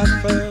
have suffered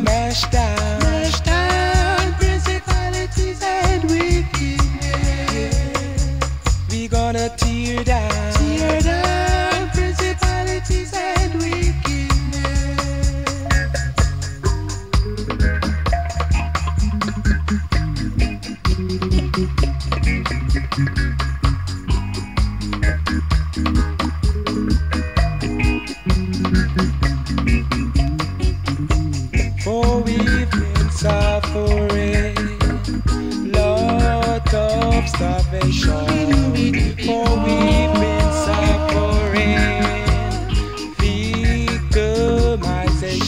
Mas master.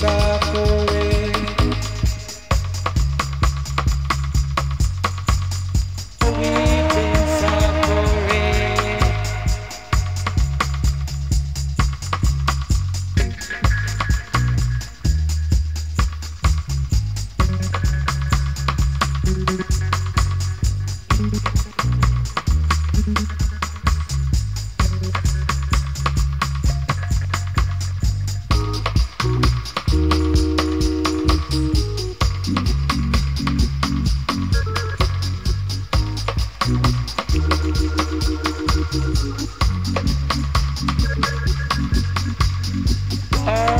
tear down,